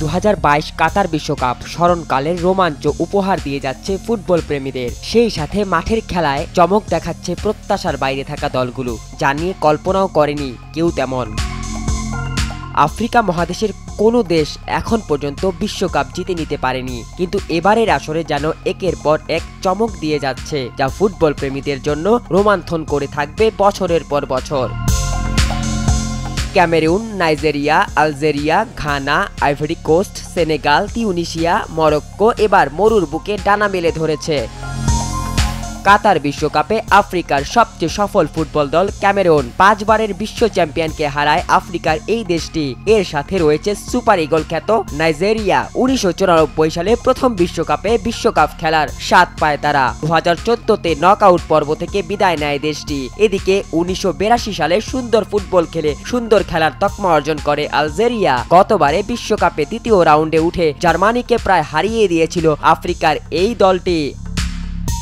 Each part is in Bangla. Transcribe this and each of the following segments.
দু হাজার বাইশ কাতার বিশ্বকাপ স্মরণকালের রোমাঞ্চ উপহার দিয়ে যাচ্ছে ফুটবল প্রেমীদের। সেই সাথে মাঠের খেলায় চমক দেখাচ্ছে প্রত্যাশার বাইরে থাকা দলগুলো। যা নিয়ে কল্পনাও করেনি কেউ তেমন। আফ্রিকা মহাদেশের কোনো দেশ এখন পর্যন্ত বিশ্বকাপ জিতে নিতে পারেনি। কিন্তু এবারের আসরে যেন একের পর এক চমক দিয়ে যাচ্ছে, যা ফুটবল প্রেমীদের জন্য রোমান্থন করে থাকবে বছরের পর বছর। Cameroon, Nigeria, Algeria, Ghana, Ivory Coast, Senegal, Tunisia, Morocco, এবার মরুর বুকে ডানা মেলে ধরেছে। কাতার বিশ্বকাপে আফ্রিকার সবচেয়ে সফল ফুটবল দল ক্যামেরুন। পাঁচবারের বিশ্ব চ্যাম্পিয়নকে হারায় আফ্রিকার এই দেশটি। এর সাথে রয়েছে সুপার ইগল খ্যাত নাইজেরিয়া। উনিশশো সালে প্রথম বিশ্বকাপে বিশ্বকাপ খেলার স্বাদ পায় তারা। দু হাজার চোদ্দতে নক আউট পর্ব থেকে বিদায় নেয় দেশটি। এদিকে উনিশশো সালে সুন্দর ফুটবল খেলে সুন্দর খেলার তকমা অর্জন করে আলজেরিয়া। গতবারে বিশ্বকাপে দ্বিতীয় রাউন্ডে উঠে জার্মানিকে প্রায় হারিয়ে দিয়েছিল আফ্রিকার এই দলটি।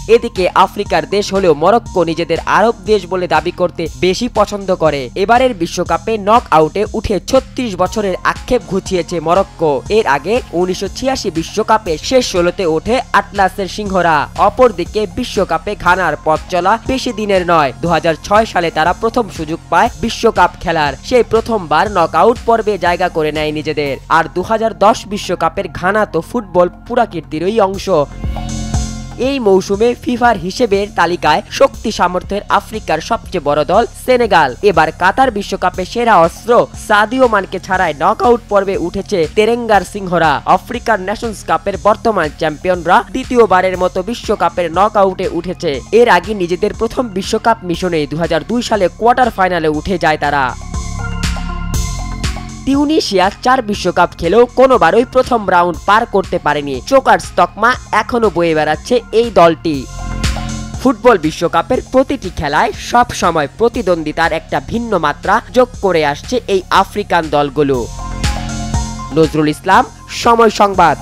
এদিকে আফ্রিকার দেশ হলেও মরক্কো নিজেদের আরব দেশ বলে দাবি করতে বেশি পছন্দ করে। এবারের বিশ্বকাপে নক আউটে উঠে ছত্রিশ বছরের আক্ষেপ ঘুচিয়েছে মরক্কো। এর আগে উনিশশো বিশ্বকাপে শেষ ষোলোতে ওঠে আটলাসের সিংহরা। অপরদিকে বিশ্বকাপে ঘানার পথ চলা বেশি দিনের নয়। দু সালে তারা প্রথম সুযোগ পায় বিশ্বকাপ খেলার। সেই প্রথমবার নক আউট পর্বে জায়গা করে নেয় নিজেদের। আর দু বিশ্বকাপের ঘানা তো ফুটবল পুরাকীর্তিরই অংশ। এই মৌসুমে ফিফার হিসেবের তালিকায় শক্তি সামর্থ্যের আফ্রিকার সবচেয়ে বড় দল সেনেগাল। এবার কাতার বিশ্বকাপে সেরা অস্ত্র সাদিও মানকে ছাড়াই নকআউট পর্বে উঠেছে তেরেঙ্গার সিংহরা। আফ্রিকার ন্যাশনস কাপের বর্তমান চ্যাম্পিয়নরা দ্বিতীয়বারের মতো বিশ্বকাপের নকআউটে উঠেছে। এর আগে নিজেদের প্রথম বিশ্বকাপ মিশনে দু হাজার দুই সালে কোয়ার্টার ফাইনালে উঠে যায় তারা। তিউনিশিয়া চার বিশ্বকাপ খেলেও কোনোবারই প্রথম রাউন্ড পার করতে পারেনি। চোকার স্তকমা এখনও বয়ে বেড়াচ্ছে এই দলটি। ফুটবল বিশ্বকাপের প্রতিটি খেলায় সব সময় প্রতিদ্বন্দ্বিতার একটা ভিন্ন মাত্রা যোগ করে আসছে এই আফ্রিকান দলগুলো। নজরুল ইসলাম, সময় সংবাদ।